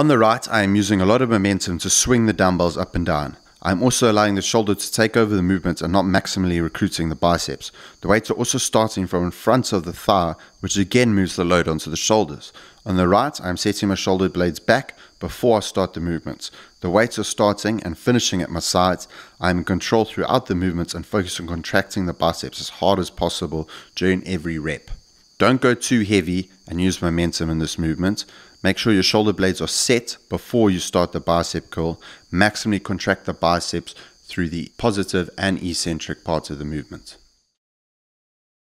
On the right, I am using a lot of momentum to swing the dumbbells up and down. I'm also allowing the shoulder to take over the movement and not maximally recruiting the biceps. The weights are also starting from in front of the thigh, which again moves the load onto the shoulders. On the right, I'm setting my shoulder blades back before I start the movements. The weights are starting and finishing at my sides. I'm in control throughout the movements and focus on contracting the biceps as hard as possible during every rep. Don't go too heavy and use momentum in this movement. Make sure your shoulder blades are set before you start the bicep curl. Maximally contract the biceps through the positive and eccentric parts of the movement.